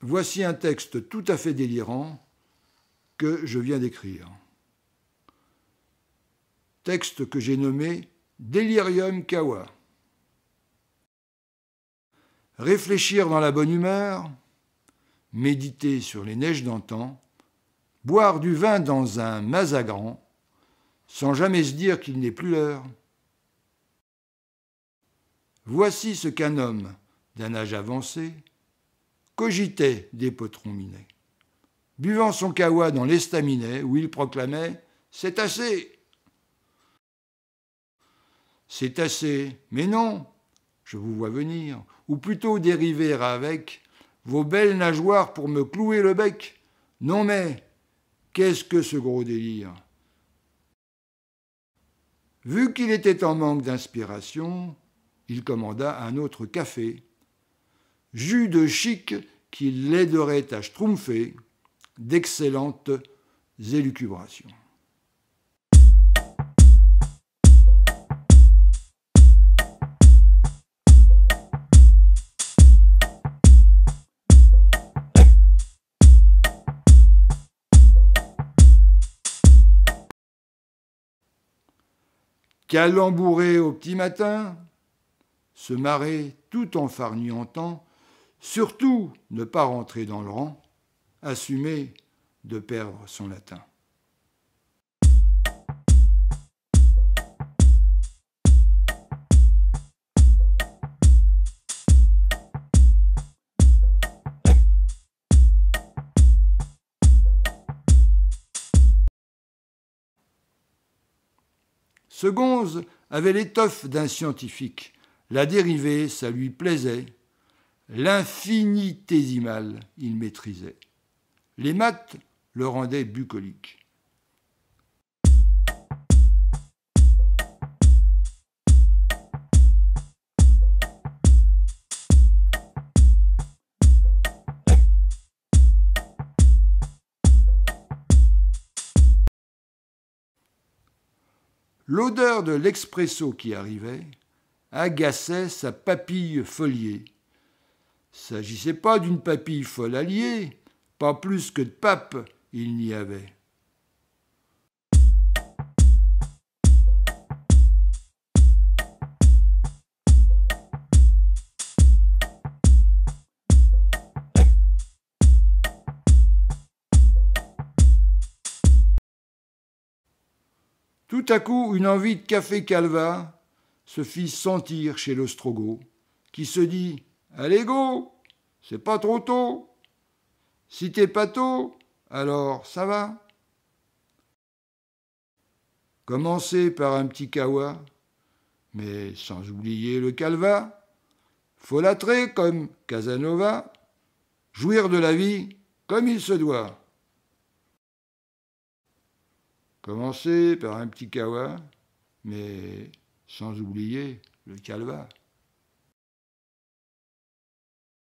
Voici un texte tout à fait délirant que je viens d'écrire. Texte que j'ai nommé Delirium Kawa. Réfléchir dans la bonne humeur, méditer sur les neiges d'antan, boire du vin dans un mazagran, sans jamais se dire qu'il n'est plus l'heure. Voici ce qu'un homme d'un âge avancé cogitait des potrons minés, buvant son kawa dans l'estaminet où il proclamait C'est assez C'est assez, mais non, je vous vois venir, ou plutôt dériver avec vos belles nageoires pour me clouer le bec. Non mais, qu'est-ce que ce gros délire? Vu qu'il était en manque d'inspiration, il commanda un autre café, jus de chic qui l'aiderait à schtroumpfer d'excellentes élucubrations. Calembouré au petit matin, se marrer tout en farniantant, surtout ne pas rentrer dans le rang, assumer de perdre son latin. Ce gonze avait l'étoffe d'un scientifique. La dérivée, ça lui plaisait. L'infinitésimal, il maîtrisait. Les maths le rendaient bucolique. L'odeur de l'expresso qui arrivait agaçait sa papille foliée. S'agissait pas d'une papille folle alliée, pas plus que de pape il n'y avait. Tout à coup, une envie de café calva se fit sentir chez l'ostrogo, qui se dit Allez go, c'est pas trop tôt. Si t'es pas tôt, alors ça va. Commencez par un petit kawa, mais sans oublier le calva. Folâtrer comme Casanova, jouir de la vie comme il se doit. Commencez par un petit kawa, mais sans oublier le calva.